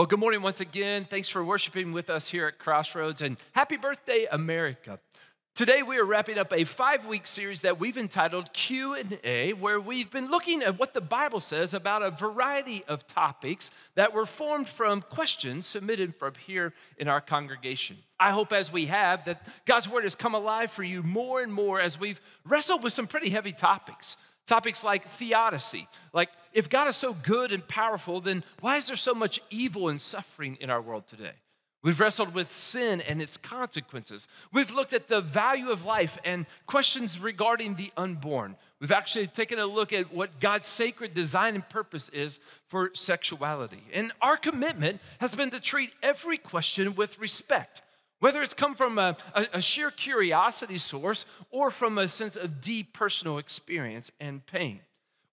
Well, good morning once again. Thanks for worshiping with us here at Crossroads and happy birthday America. Today we are wrapping up a 5-week series that we've entitled Q&A where we've been looking at what the Bible says about a variety of topics that were formed from questions submitted from here in our congregation. I hope as we have that God's word has come alive for you more and more as we've wrestled with some pretty heavy topics. Topics like theodicy, like if God is so good and powerful, then why is there so much evil and suffering in our world today? We've wrestled with sin and its consequences. We've looked at the value of life and questions regarding the unborn. We've actually taken a look at what God's sacred design and purpose is for sexuality. And our commitment has been to treat every question with respect whether it's come from a, a, a, sheer curiosity source or from a sense of deep personal experience and pain.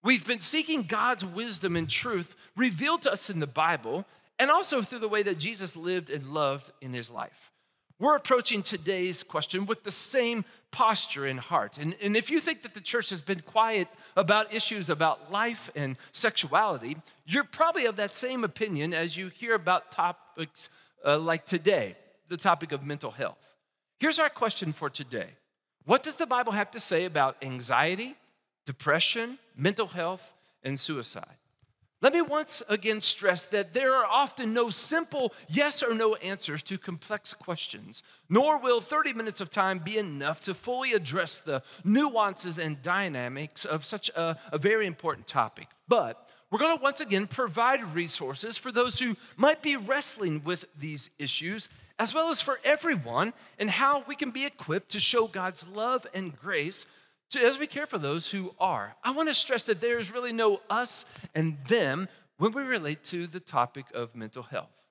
We've been seeking God's wisdom and truth revealed to us in the Bible and also through the way that Jesus lived and loved in his life. We're approaching today's question with the same posture and heart. And, and if you think that the church has been quiet about issues about life and sexuality, you're probably of that same opinion as you hear about topics uh, like today the topic of mental health. Here's our question for today What does the Bible have to say about anxiety, depression, mental health, and suicide? Let me once again stress that there are often no simple yes or no answers to complex questions, nor will 30 minutes of time be enough to fully address the nuances and dynamics of such a, a very important topic. But we're going to once again provide resources for those who might be wrestling with these issues as well as for everyone, and how we can be equipped to show God's love and grace to, as we care for those who are. I want to stress that there is really no us and them when we relate to the topic of mental health.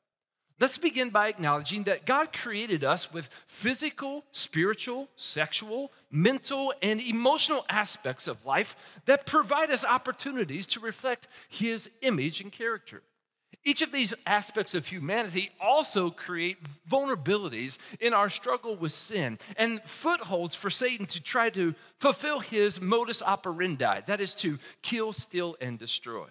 Let's begin by acknowledging that God created us with physical, spiritual, sexual, mental, and emotional aspects of life that provide us opportunities to reflect His image and character. Each of these aspects of humanity also create vulnerabilities in our struggle with sin and footholds for Satan to try to fulfill his modus operandi that is, to kill, steal, and destroy.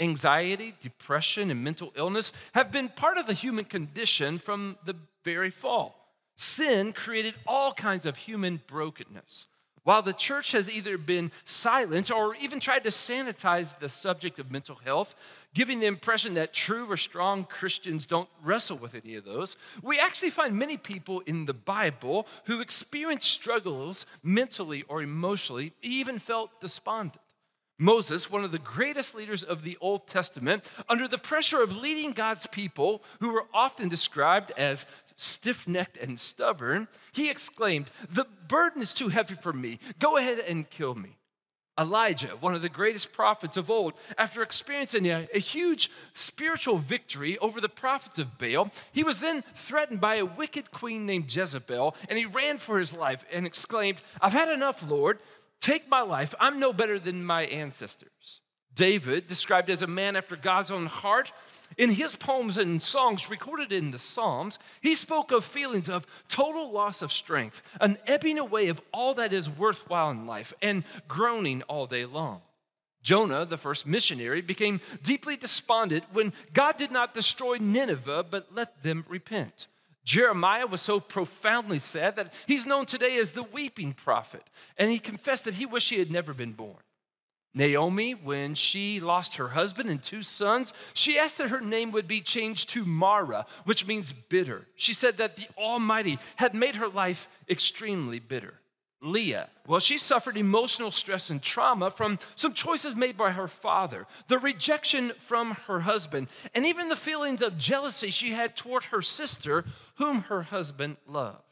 Anxiety, depression, and mental illness have been part of the human condition from the very fall. Sin created all kinds of human brokenness. While the church has either been silent or even tried to sanitize the subject of mental health, giving the impression that true or strong Christians don't wrestle with any of those, we actually find many people in the Bible who experienced struggles mentally or emotionally, even felt despondent. Moses, one of the greatest leaders of the Old Testament, under the pressure of leading God's people, who were often described as stiff necked and stubborn, he exclaimed, The burden is too heavy for me. Go ahead and kill me. Elijah, one of the greatest prophets of old, after experiencing a, a, huge spiritual victory over the prophets of Baal, he was then threatened by a wicked queen named Jezebel, and he ran for his life and exclaimed, I've had enough, Lord. Take my life. I'm no better than my ancestors. David, described as a man after God's own heart, in his poems and songs recorded in the Psalms, he spoke of feelings of total loss of strength, an ebbing away of all that is worthwhile in life, and groaning all day long. Jonah, the first missionary, became deeply despondent when God did not destroy Nineveh but let them repent. Jeremiah was so profoundly sad that he's known today as the weeping prophet, and he confessed that he wished he had never been born. Naomi, when she lost her husband and two sons, she asked that her name would be changed to Mara, which means bitter. She said that the Almighty had made her life extremely bitter. Leah, well, she suffered emotional stress and trauma from some choices made by her father, the rejection from her husband, and even the feelings of jealousy she had toward her sister, whom her husband loved.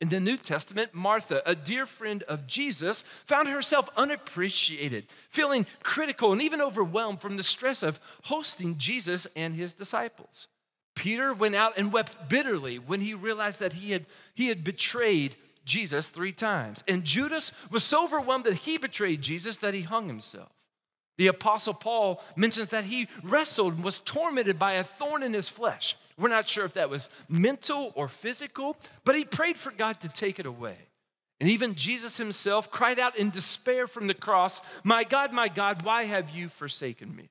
In the New Testament, Martha, a dear friend of Jesus, found herself unappreciated, feeling critical and even overwhelmed from the stress of hosting Jesus and his disciples. Peter went out and wept bitterly when he realized that he had, he had betrayed Jesus three times. And Judas was so overwhelmed that he betrayed Jesus that he hung himself. The Apostle Paul mentions that he wrestled and was tormented by a thorn in his flesh. We're not sure if that was mental or physical, but he prayed for God to take it away. And even Jesus himself cried out in despair from the cross, My God, my God, why have you forsaken me?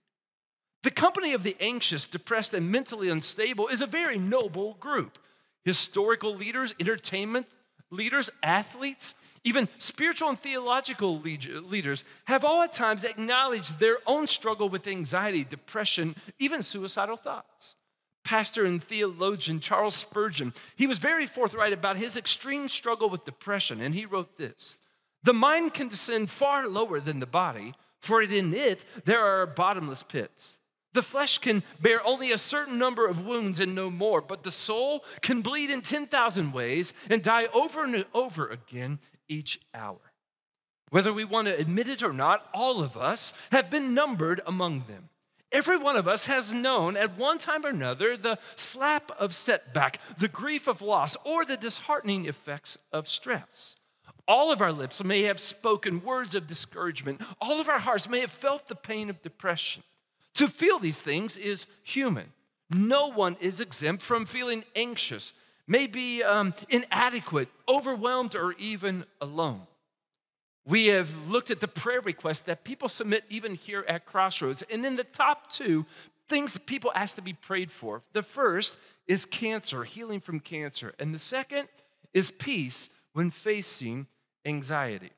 The company of the anxious, depressed, and mentally unstable is a very noble group. Historical leaders, entertainment leaders, athletes, even spiritual and theological leaders have all at times acknowledged their own struggle with anxiety, depression, even suicidal thoughts. Pastor and theologian Charles Spurgeon, he was very forthright about his extreme struggle with depression, and he wrote this The mind can descend far lower than the body, for in it there are bottomless pits. The flesh can bear only a certain number of wounds and no more, but the soul can bleed in 10,000 ways and die over and over again each hour. Whether we want to admit it or not, all of us have been numbered among them. Every one of us has known at one time or another the slap of setback, the grief of loss, or the disheartening effects of stress. All of our lips may have spoken words of discouragement. All of our hearts may have felt the pain of depression. To feel these things is human. No one is exempt from feeling anxious, maybe um, inadequate, overwhelmed, or even alone. We have looked at the prayer requests that people submit even here at Crossroads. And in the top two, things that people ask to be prayed for. The first is cancer, healing from cancer. And the second is peace when facing anxiety.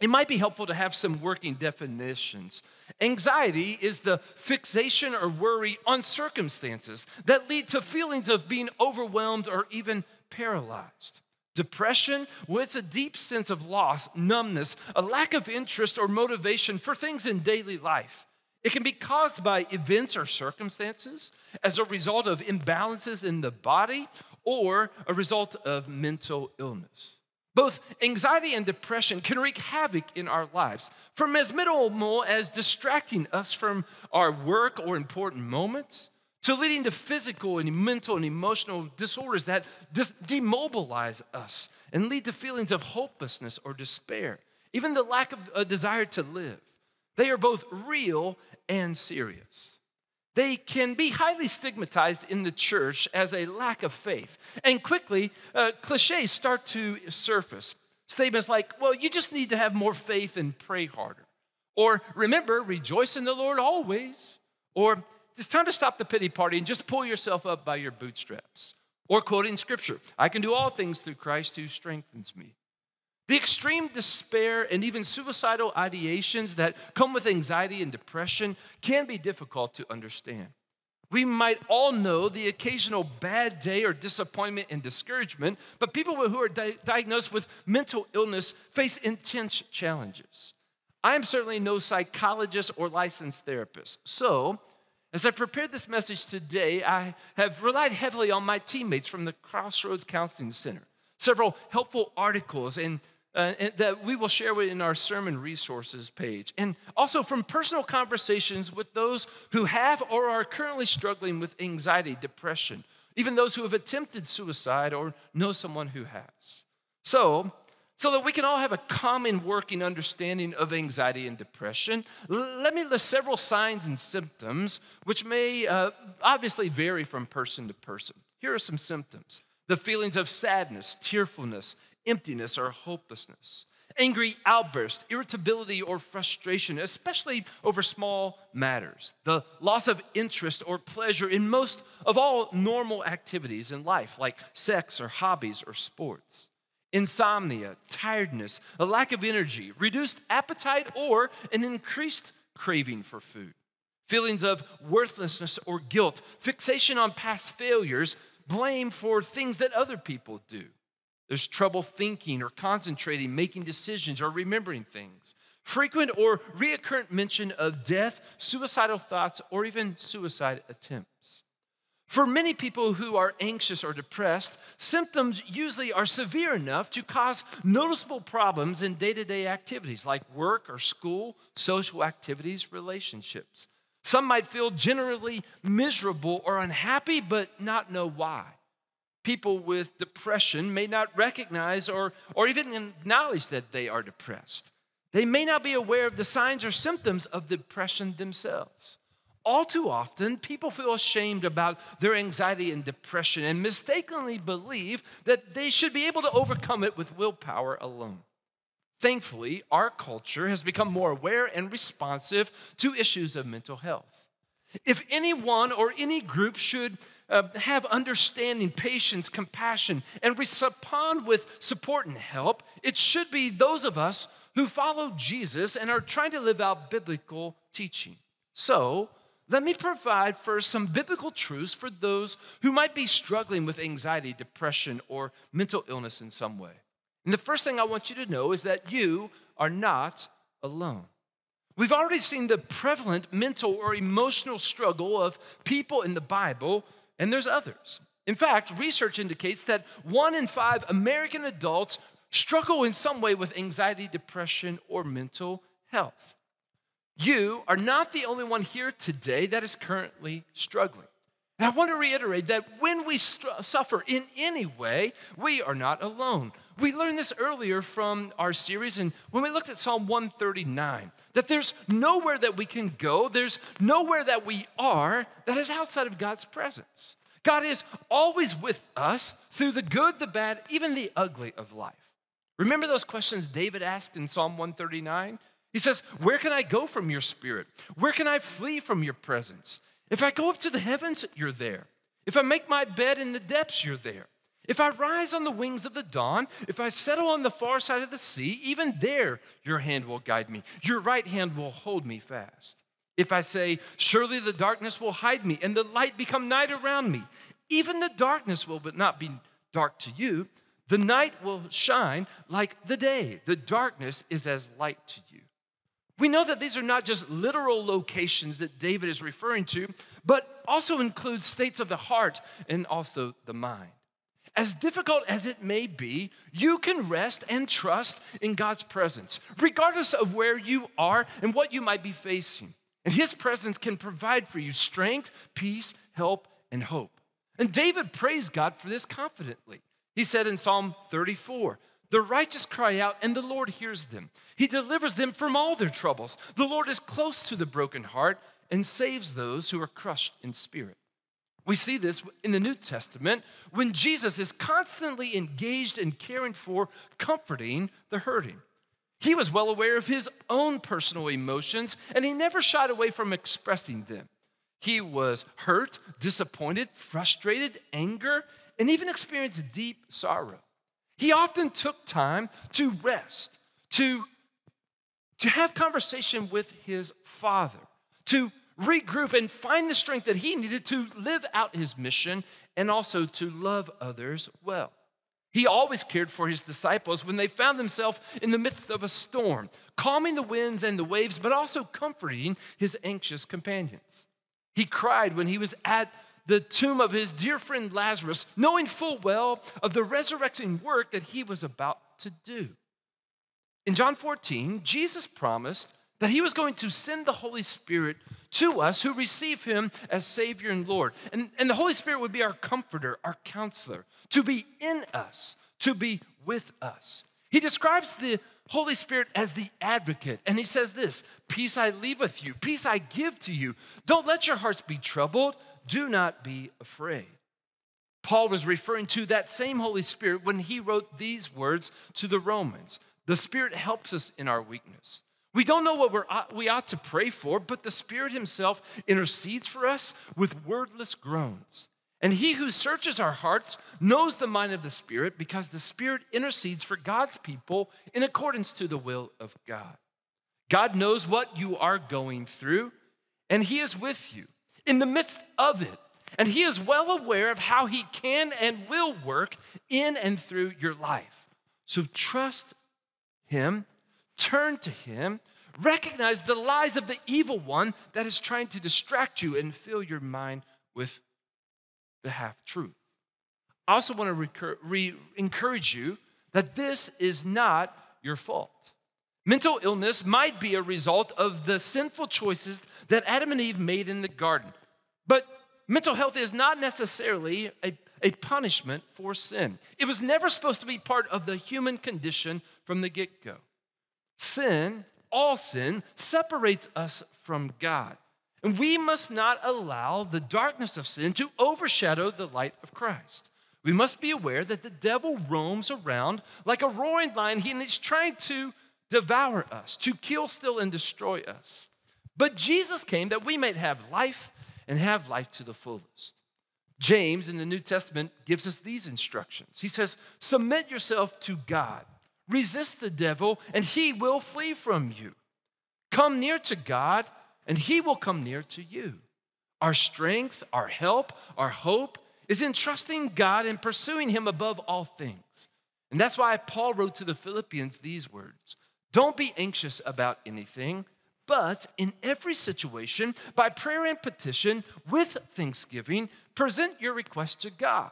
It might be helpful to have some working definitions. Anxiety is the fixation or worry on circumstances that lead to feelings of being overwhelmed or even paralyzed. Depression, well, it's a deep sense of loss, numbness, a lack of interest or motivation for things in daily life. It can be caused by events or circumstances as a result of imbalances in the body or a result of mental illness. Both anxiety and depression can wreak havoc in our lives, from as minimal as distracting us from our work or important moments to leading to physical and mental and emotional disorders that demobilize us and lead to feelings of hopelessness or despair, even the lack of a desire to live. They are both real and serious. They can be highly stigmatized in the church as a lack of faith. And quickly, uh, cliches start to surface. Statements like, well, you just need to have more faith and pray harder. Or remember, rejoice in the Lord always. Or it's time to stop the pity party and just pull yourself up by your bootstraps. Or quoting scripture, I can do all things through Christ who strengthens me. The extreme despair and even suicidal ideations that come with anxiety and depression can be difficult to understand. We might all know the occasional bad day or disappointment and discouragement, but people who are di- diagnosed with mental illness face intense challenges. I am certainly no psychologist or licensed therapist. So, as I prepared this message today, I have relied heavily on my teammates from the Crossroads Counseling Center. Several helpful articles and, uh, that we will share in our sermon resources page, and also from personal conversations with those who have or are currently struggling with anxiety, depression, even those who have attempted suicide or know someone who has. So, so that we can all have a common working understanding of anxiety and depression, let me list several signs and symptoms which may uh, obviously vary from person to person. Here are some symptoms the feelings of sadness, tearfulness, emptiness, or hopelessness, angry outbursts, irritability, or frustration, especially over small matters, the loss of interest or pleasure in most of all normal activities in life, like sex or hobbies or sports insomnia, tiredness, a lack of energy, reduced appetite, or an increased craving for food. Feelings of worthlessness or guilt, fixation on past failures, blame for things that other people do. There's trouble thinking or concentrating, making decisions, or remembering things. Frequent or reoccurrent mention of death, suicidal thoughts, or even suicide attempts. For many people who are anxious or depressed, symptoms usually are severe enough to cause noticeable problems in day to day activities like work or school, social activities, relationships. Some might feel generally miserable or unhappy, but not know why. People with depression may not recognize or, or even acknowledge that they are depressed. They may not be aware of the signs or symptoms of depression themselves. All too often, people feel ashamed about their anxiety and depression and mistakenly believe that they should be able to overcome it with willpower alone. Thankfully, our culture has become more aware and responsive to issues of mental health. If anyone or any group should uh, have understanding, patience, compassion, and respond with support and help, it should be those of us who follow Jesus and are trying to live out biblical teaching. So, let me provide first some biblical truths for those who might be struggling with anxiety, depression, or mental illness in some way. And the first thing I want you to know is that you are not alone. We've already seen the prevalent mental or emotional struggle of people in the Bible, and there's others. In fact, research indicates that one in five American adults struggle in some way with anxiety, depression, or mental health. You are not the only one here today that is currently struggling. And I want to reiterate that when we suffer in any way, we are not alone. We learned this earlier from our series, and when we looked at Psalm 139, that there's nowhere that we can go, there's nowhere that we are that is outside of God's presence. God is always with us through the good, the bad, even the ugly of life. Remember those questions David asked in Psalm 139? He says, Where can I go from your spirit? Where can I flee from your presence? If I go up to the heavens, you're there. If I make my bed in the depths, you're there. If I rise on the wings of the dawn, if I settle on the far side of the sea, even there your hand will guide me. Your right hand will hold me fast. If I say, Surely the darkness will hide me and the light become night around me, even the darkness will but not be dark to you. The night will shine like the day. The darkness is as light to you. We know that these are not just literal locations that David is referring to, but also include states of the heart and also the mind. As difficult as it may be, you can rest and trust in God's presence, regardless of where you are and what you might be facing. And His presence can provide for you strength, peace, help, and hope. And David praised God for this confidently. He said in Psalm 34, the righteous cry out, and the Lord hears them. He delivers them from all their troubles. The Lord is close to the broken heart and saves those who are crushed in spirit. We see this in the New Testament when Jesus is constantly engaged in caring for, comforting the hurting. He was well aware of his own personal emotions and he never shied away from expressing them. He was hurt, disappointed, frustrated, anger, and even experienced deep sorrow. He often took time to rest, to, to have conversation with his father, to regroup and find the strength that he needed to live out his mission and also to love others well. He always cared for his disciples when they found themselves in the midst of a storm, calming the winds and the waves, but also comforting his anxious companions. He cried when he was at the tomb of his dear friend Lazarus, knowing full well of the resurrecting work that he was about to do. In John 14, Jesus promised that he was going to send the Holy Spirit to us who receive him as Savior and Lord. And, and the Holy Spirit would be our comforter, our counselor, to be in us, to be with us. He describes the Holy Spirit as the advocate, and he says this Peace I leave with you, peace I give to you. Don't let your hearts be troubled, do not be afraid. Paul was referring to that same Holy Spirit when he wrote these words to the Romans The Spirit helps us in our weakness. We don't know what we're, we ought to pray for, but the Spirit Himself intercedes for us with wordless groans. And He who searches our hearts knows the mind of the Spirit because the Spirit intercedes for God's people in accordance to the will of God. God knows what you are going through, and He is with you in the midst of it. And He is well aware of how He can and will work in and through your life. So trust Him, turn to Him, recognize the lies of the evil one that is trying to distract you and fill your mind with the half truth. I also want to re- encourage you that this is not your fault. Mental illness might be a result of the sinful choices that Adam and Eve made in the garden. But mental health is not necessarily a, a punishment for sin. It was never supposed to be part of the human condition from the get go. Sin, all sin, separates us from God. And we must not allow the darkness of sin to overshadow the light of Christ. We must be aware that the devil roams around like a roaring lion, and he's trying to devour us, to kill, steal, and destroy us. But Jesus came that we might have life and have life to the fullest. James in the New Testament gives us these instructions. He says, Submit yourself to God, resist the devil, and he will flee from you. Come near to God, and he will come near to you. Our strength, our help, our hope is in trusting God and pursuing him above all things. And that's why Paul wrote to the Philippians these words Don't be anxious about anything, but in every situation, by prayer and petition, with thanksgiving, present your request to God.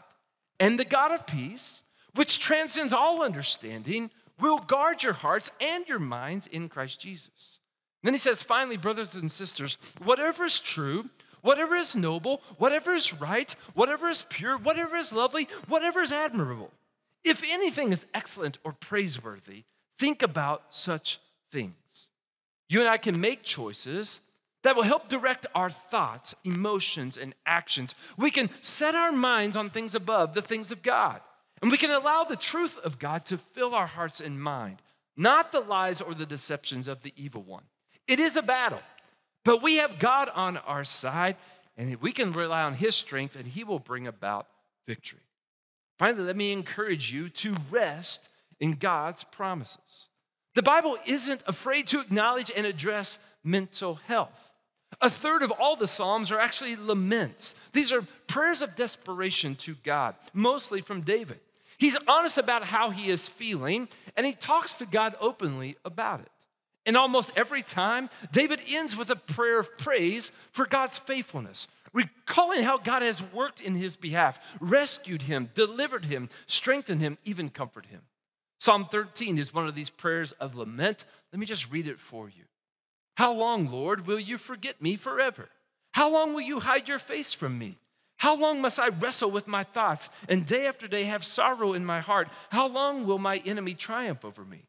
And the God of peace, which transcends all understanding, will guard your hearts and your minds in Christ Jesus. And then he says, finally, brothers and sisters, whatever is true, whatever is noble, whatever is right, whatever is pure, whatever is lovely, whatever is admirable, if anything is excellent or praiseworthy, think about such things. You and I can make choices that will help direct our thoughts, emotions, and actions. We can set our minds on things above, the things of God. And we can allow the truth of God to fill our hearts and mind, not the lies or the deceptions of the evil one. It is a battle, but we have God on our side, and we can rely on His strength, and He will bring about victory. Finally, let me encourage you to rest in God's promises. The Bible isn't afraid to acknowledge and address mental health. A third of all the Psalms are actually laments. These are prayers of desperation to God, mostly from David. He's honest about how he is feeling, and he talks to God openly about it. And almost every time, David ends with a prayer of praise for God's faithfulness, recalling how God has worked in his behalf, rescued him, delivered him, strengthened him, even comforted him. Psalm 13 is one of these prayers of lament. Let me just read it for you. How long, Lord, will you forget me forever? How long will you hide your face from me? How long must I wrestle with my thoughts and day after day have sorrow in my heart? How long will my enemy triumph over me?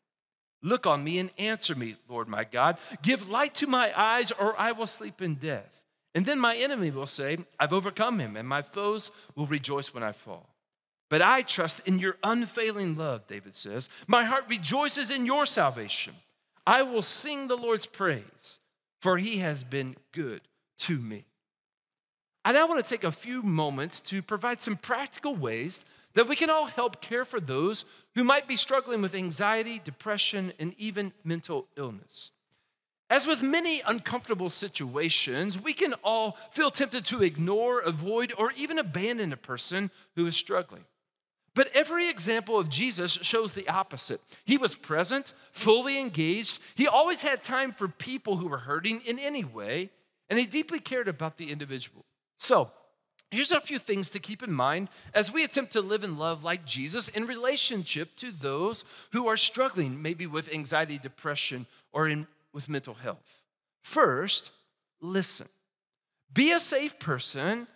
Look on me and answer me, Lord my God. Give light to my eyes, or I will sleep in death. And then my enemy will say, I've overcome him, and my foes will rejoice when I fall. But I trust in your unfailing love, David says. My heart rejoices in your salvation. I will sing the Lord's praise, for he has been good to me. I now want to take a few moments to provide some practical ways that we can all help care for those who might be struggling with anxiety, depression, and even mental illness. As with many uncomfortable situations, we can all feel tempted to ignore, avoid, or even abandon a person who is struggling. But every example of Jesus shows the opposite. He was present, fully engaged. He always had time for people who were hurting in any way, and he deeply cared about the individual. So, here's a few things to keep in mind as we attempt to live in love like Jesus in relationship to those who are struggling, maybe with anxiety, depression, or in, with mental health. First, listen. Be a safe person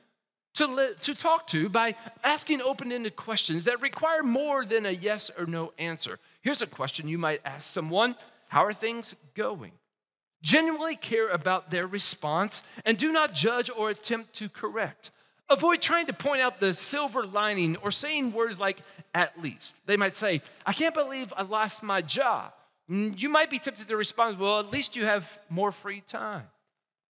to, li- to talk to by asking open ended questions that require more than a yes or no answer. Here's a question you might ask someone How are things going? Genuinely care about their response and do not judge or attempt to correct. Avoid trying to point out the silver lining or saying words like at least. They might say, I can't believe I lost my job. Mm, you might be tempted to respond, Well, at least you have more free time.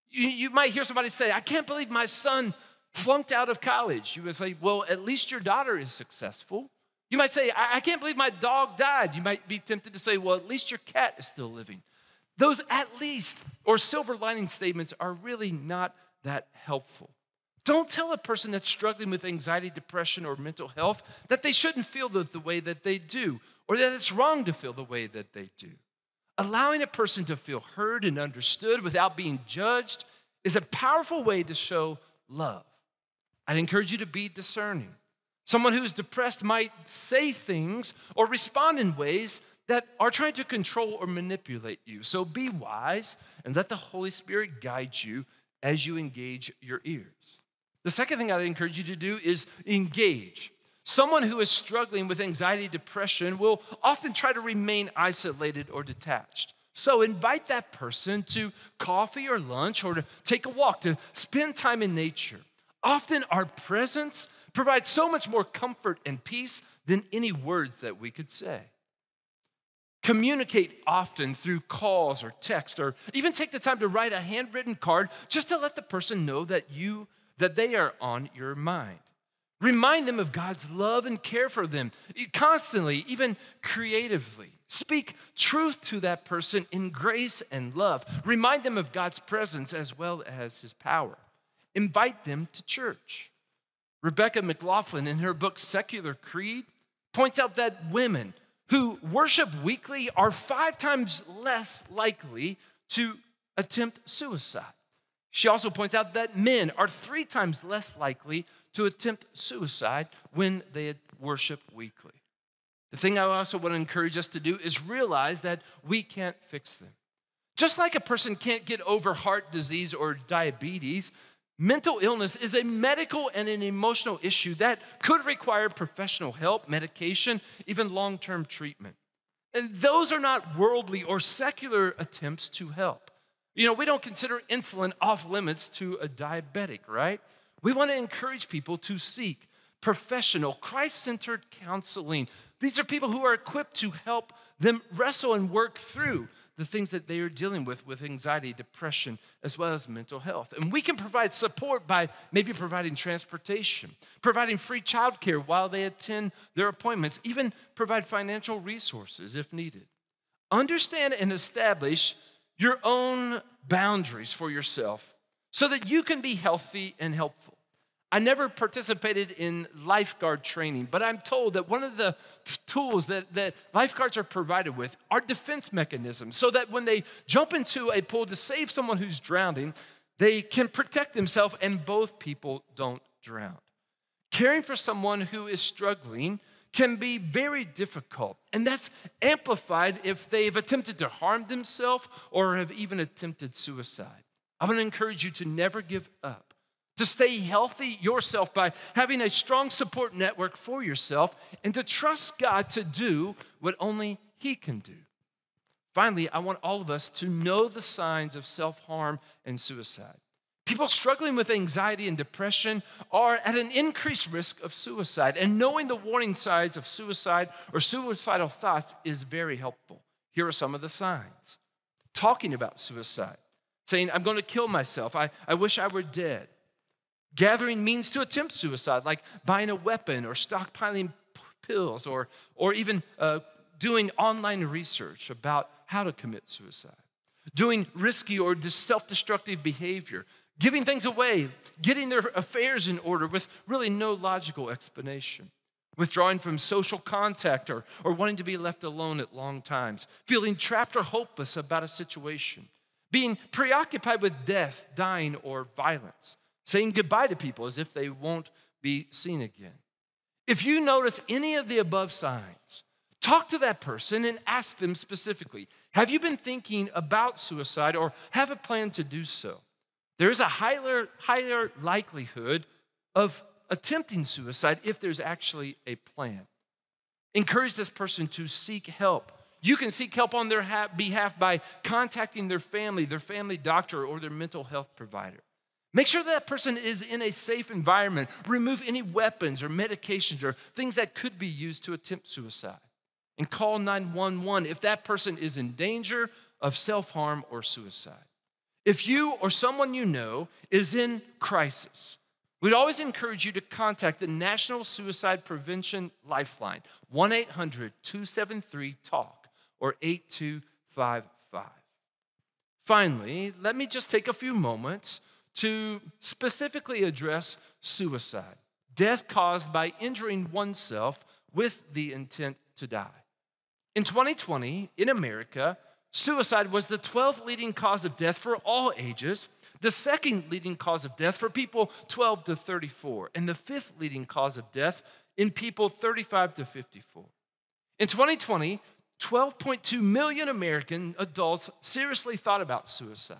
You, you might hear somebody say, I can't believe my son flunked out of college. You would say, well, at least your daughter is successful. You might say, I, I can't believe my dog died. You might be tempted to say, well, at least your cat is still living. Those at least or silver lining statements are really not that helpful. Don't tell a person that's struggling with anxiety, depression, or mental health that they shouldn't feel the, the way that they do or that it's wrong to feel the way that they do. Allowing a person to feel heard and understood without being judged is a powerful way to show love. I'd encourage you to be discerning. Someone who's depressed might say things or respond in ways that are trying to control or manipulate you. So be wise and let the Holy Spirit guide you as you engage your ears. The second thing I'd encourage you to do is engage. Someone who is struggling with anxiety, depression will often try to remain isolated or detached. So invite that person to coffee or lunch or to take a walk, to spend time in nature. Often our presence provides so much more comfort and peace than any words that we could say. Communicate often through calls or text, or even take the time to write a handwritten card just to let the person know that you that they are on your mind. Remind them of God's love and care for them constantly, even creatively. Speak truth to that person in grace and love. Remind them of God's presence as well as his power. Invite them to church. Rebecca McLaughlin, in her book Secular Creed, points out that women who worship weekly are five times less likely to attempt suicide. She also points out that men are three times less likely to attempt suicide when they worship weekly. The thing I also want to encourage us to do is realize that we can't fix them. Just like a person can't get over heart disease or diabetes, mental illness is a medical and an emotional issue that could require professional help, medication, even long term treatment. And those are not worldly or secular attempts to help. You know, we don't consider insulin off limits to a diabetic, right? We want to encourage people to seek professional, Christ centered counseling. These are people who are equipped to help them wrestle and work through the things that they are dealing with, with anxiety, depression, as well as mental health. And we can provide support by maybe providing transportation, providing free childcare while they attend their appointments, even provide financial resources if needed. Understand and establish your own boundaries for yourself so that you can be healthy and helpful. I never participated in lifeguard training, but I'm told that one of the t- tools that, that lifeguards are provided with are defense mechanisms so that when they jump into a pool to save someone who's drowning, they can protect themselves and both people don't drown. Caring for someone who is struggling can be very difficult, and that's amplified if they've attempted to harm themselves or have even attempted suicide. I want to encourage you to never give up to stay healthy yourself by having a strong support network for yourself and to trust God to do what only He can do. Finally, I want all of us to know the signs of self harm and suicide. People struggling with anxiety and depression are at an increased risk of suicide, and knowing the warning signs of suicide or suicidal thoughts is very helpful. Here are some of the signs talking about suicide, saying, I'm going to kill myself, I, I wish I were dead Gathering means to attempt suicide, like buying a weapon or stockpiling pills or, or even uh, doing online research about how to commit suicide. Doing risky or self destructive behavior, giving things away, getting their affairs in order with really no logical explanation. Withdrawing from social contact or, or wanting to be left alone at long times, feeling trapped or hopeless about a situation, being preoccupied with death, dying, or violence, saying goodbye to people as if they won't be seen again. If you notice any of the above signs, talk to that person and ask them specifically Have you been thinking about suicide or have a plan to do so? There is a higher, higher likelihood of attempting suicide if there's actually a plan. Encourage this person to seek help. You can seek help on their behalf by contacting their family, their family doctor, or their mental health provider. Make sure that person is in a safe environment. Remove any weapons or medications or things that could be used to attempt suicide. And call 911 if that person is in danger of self harm or suicide. If you or someone you know is in crisis, we'd always encourage you to contact the National Suicide Prevention Lifeline, 1 800 273 TALK or 8255. Finally, let me just take a few moments to specifically address suicide, death caused by injuring oneself with the intent to die. In 2020, in America, suicide was the 12th leading cause of death for all ages, the second leading cause of death for people 12 to 34, and the fifth leading cause of death in people 35 to 54. In 2020, 12.2 million American adults seriously thought about suicide.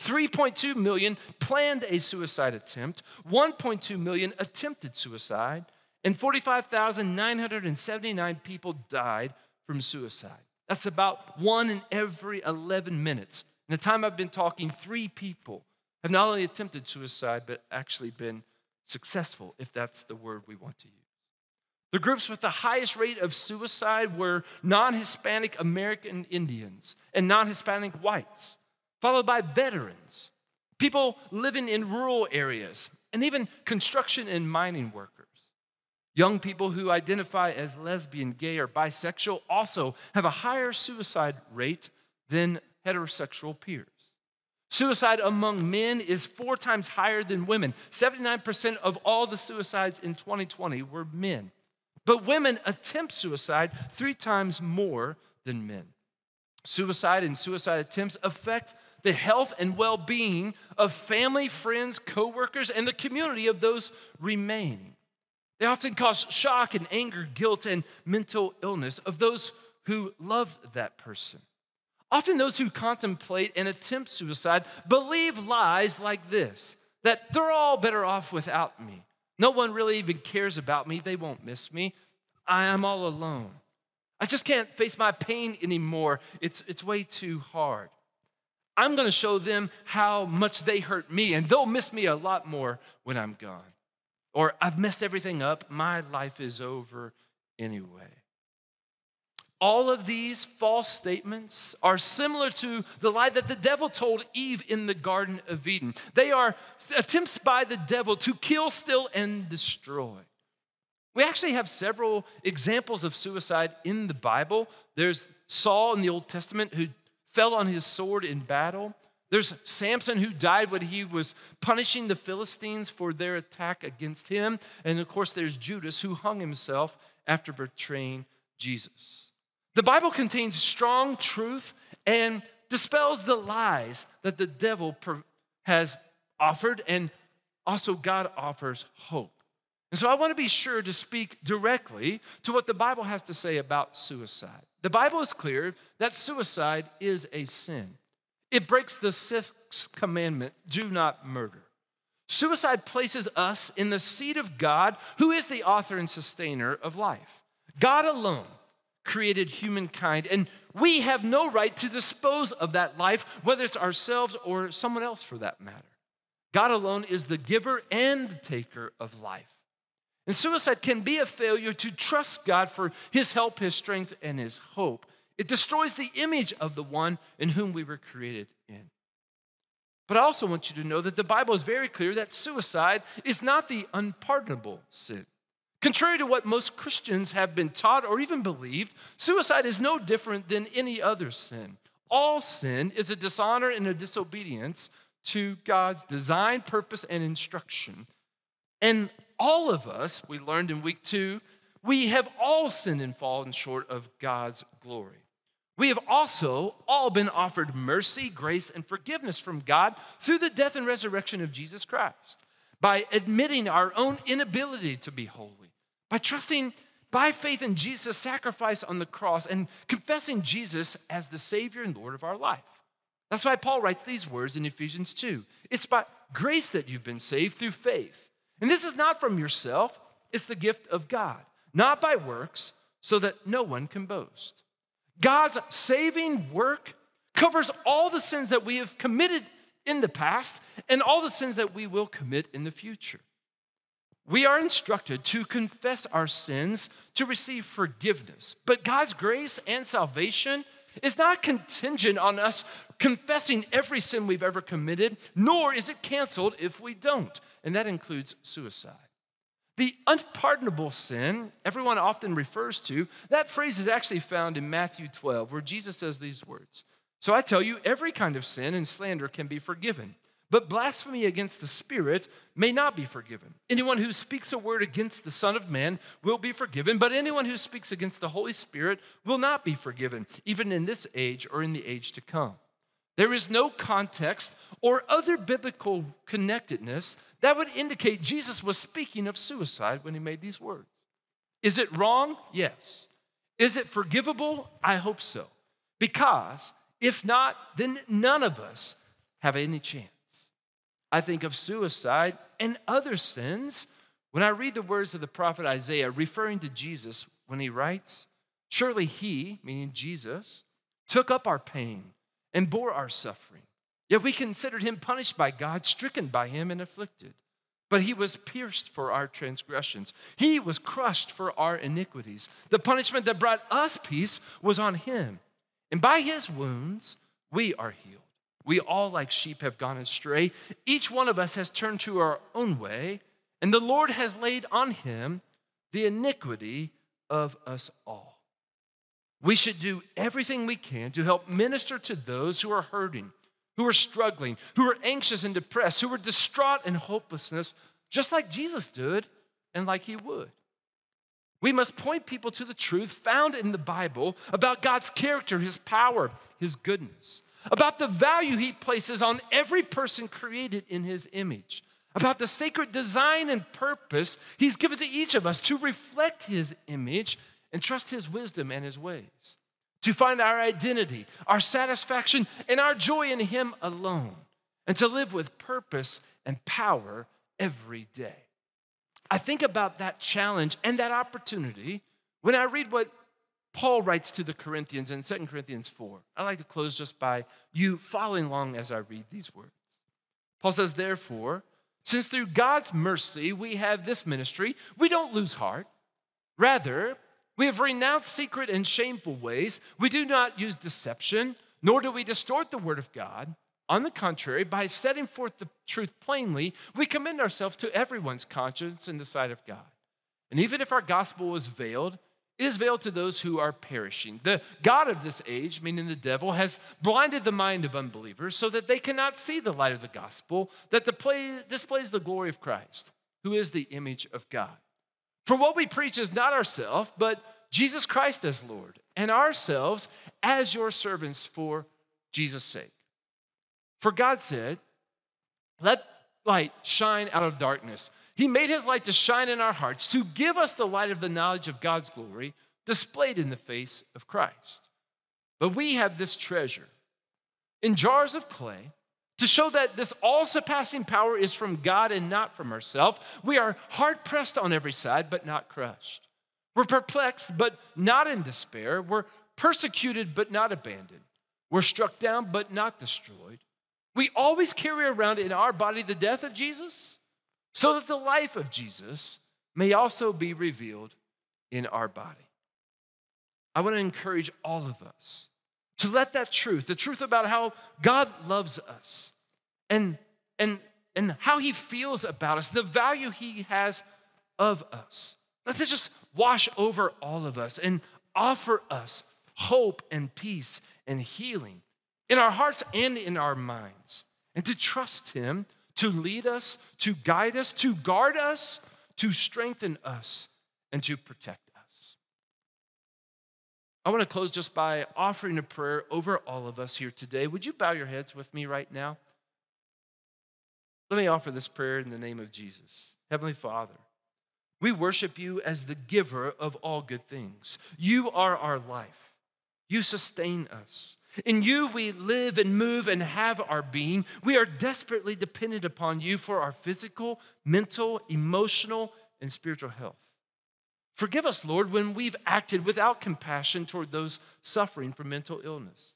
3.2 million planned a suicide attempt, 1.2 million attempted suicide, and 45,979 people died from suicide. That's about one in every 11 minutes. In the time I've been talking, three people have not only attempted suicide, but actually been successful, if that's the word we want to use. The groups with the highest rate of suicide were non Hispanic American Indians and non Hispanic whites, followed by veterans, people living in rural areas, and even construction and mining workers. Young people who identify as lesbian, gay, or bisexual also have a higher suicide rate than heterosexual peers. Suicide among men is four times higher than women. 79% of all the suicides in 2020 were men. But women attempt suicide three times more than men. Suicide and suicide attempts affect the health and well being of family, friends, coworkers, and the community of those remaining. They often cause shock and anger, guilt, and mental illness of those who loved that person. Often, those who contemplate and attempt suicide believe lies like this that they're all better off without me. No one really even cares about me. They won't miss me. I am all alone. I just can't face my pain anymore. It's, it's way too hard. I'm going to show them how much they hurt me, and they'll miss me a lot more when I'm gone. Or I've messed everything up. My life is over anyway. All of these false statements are similar to the lie that the devil told Eve in the Garden of Eden. They are attempts by the devil to kill, steal, and destroy. We actually have several examples of suicide in the Bible. There's Saul in the Old Testament who fell on his sword in battle. There's Samson who died when he was punishing the Philistines for their attack against him. And of course, there's Judas who hung himself after betraying Jesus. The Bible contains strong truth and dispels the lies that the devil has offered, and also God offers hope. And so I want to be sure to speak directly to what the Bible has to say about suicide. The Bible is clear that suicide is a sin, it breaks the sixth commandment do not murder. Suicide places us in the seat of God, who is the author and sustainer of life. God alone created humankind, and we have no right to dispose of that life, whether it's ourselves or someone else for that matter. God alone is the giver and the taker of life. And suicide can be a failure to trust God for his help, his strength, and his hope. It destroys the image of the one in whom we were created in. But I also want you to know that the Bible is very clear that suicide is not the unpardonable sin. Contrary to what most Christians have been taught or even believed, suicide is no different than any other sin. All sin is a dishonor and a disobedience to God's design, purpose, and instruction. And all of us, we learned in week two, we have all sinned and fallen short of God's glory. We have also all been offered mercy, grace, and forgiveness from God through the death and resurrection of Jesus Christ by admitting our own inability to be holy by trusting by faith in Jesus' sacrifice on the cross and confessing Jesus as the Savior and Lord of our life. That's why Paul writes these words in Ephesians 2. It's by grace that you've been saved through faith. And this is not from yourself, it's the gift of God, not by works, so that no one can boast. God's saving work covers all the sins that we have committed in the past and all the sins that we will commit in the future. We are instructed to confess our sins to receive forgiveness. But God's grace and salvation is not contingent on us confessing every sin we've ever committed, nor is it canceled if we don't. And that includes suicide. The unpardonable sin everyone often refers to, that phrase is actually found in Matthew 12, where Jesus says these words So I tell you, every kind of sin and slander can be forgiven but blasphemy against the Spirit may not be forgiven. Anyone who speaks a word against the Son of Man will be forgiven, but anyone who speaks against the Holy Spirit will not be forgiven, even in this age or in the age to come. There is no context or other biblical connectedness that would indicate Jesus was speaking of suicide when he made these words. Is it wrong? Yes. Is it forgivable? I hope so. Because if not, then none of us have any chance. I think of suicide and other sins when I read the words of the prophet Isaiah referring to Jesus when he writes, Surely he, meaning Jesus, took up our pain and bore our suffering. Yet we considered him punished by God, stricken by him, and afflicted. but he was pierced for our transgressions. He was crushed for our iniquities. The punishment that brought us peace was on him. And by his wounds, we are healed. We all, like sheep, have gone astray. Each one of us has turned to our own way, and the Lord has laid on him the iniquity of us all. We should do everything we can to help minister to those who are hurting who are struggling, who are anxious and depressed, who are distraught in hopelessness, just like Jesus did and like he would. We must point people to the truth found in the Bible about God's character, his power, his goodness, about the value he places on every person created in his image, about the sacred design and purpose he's given to each of us to reflect his image and trust his wisdom and his ways to find our identity, our satisfaction, and our joy in Him alone, and to live with purpose and power every day. I think about that challenge and that opportunity when I read what Paul writes to the Corinthians in 2 Corinthians 4. I like to close just by you following along as I read these words. Paul says, Therefore, since through God's mercy we have this ministry, we don't lose heart. Rather, we have renounced secret and shameful ways. We do not use deception, nor do we distort the word of God. On the contrary, by setting forth the truth plainly, we commend ourselves to everyone's conscience in the sight of God. And even if our gospel was veiled, it is veiled to those who are perishing. The God of this age, meaning the devil, has blinded the mind of unbelievers so that they cannot see the light of the gospel that displays the glory of Christ, who is the image of God. For what we preach is not ourselves, but Jesus Christ as Lord, and ourselves as your servants for Jesus' sake. For God said, Let light shine out of darkness. He made his light to shine in our hearts to give us the light of the knowledge of God's glory displayed in the face of Christ. But we have this treasure in jars of clay to show that this all surpassing power is from God and not from ourselves. We are hard pressed on every side, but not crushed. We're perplexed, but not in despair. We're persecuted, but not abandoned. We're struck down, but not destroyed. We always carry around in our body the death of Jesus, so that the life of Jesus may also be revealed in our body. I want to encourage all of us to let that truth, the truth about how God loves us and, and, and how he feels about us, the value he has of us. Let us just wash over all of us and offer us hope and peace and healing in our hearts and in our minds. And to trust him to lead us, to guide us, to guard us, to strengthen us, and to protect us. I want to close just by offering a prayer over all of us here today. Would you bow your heads with me right now? Let me offer this prayer in the name of Jesus. Heavenly Father, we worship you as the giver of all good things. You are our life, you sustain us. In you we live and move and have our being. We are desperately dependent upon you for our physical, mental, emotional, and spiritual health. Forgive us, Lord, when we've acted without compassion toward those suffering from mental illness.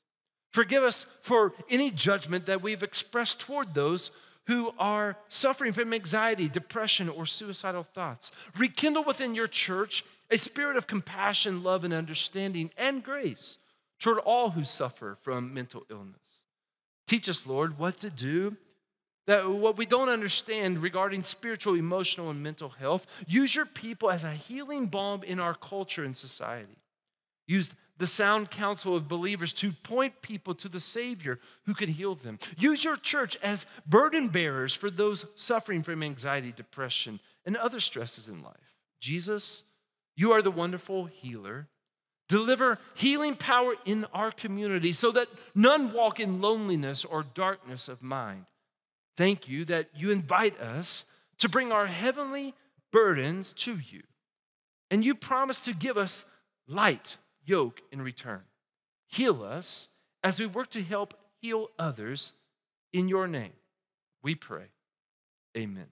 Forgive us for any judgment that we've expressed toward those who are suffering from anxiety, depression, or suicidal thoughts. Rekindle within your church a spirit of compassion, love, and understanding and grace toward all who suffer from mental illness. Teach us, Lord, what to do that what we don't understand regarding spiritual, emotional, and mental health, use your people as a healing balm in our culture and society. Use the sound counsel of believers to point people to the Savior who could heal them. Use your church as burden bearers for those suffering from anxiety, depression, and other stresses in life. Jesus, you are the wonderful healer. Deliver healing power in our community so that none walk in loneliness or darkness of mind. Thank you that you invite us to bring our heavenly burdens to you. And you promise to give us light yoke in return. Heal us as we work to help heal others in your name. We pray. Amen.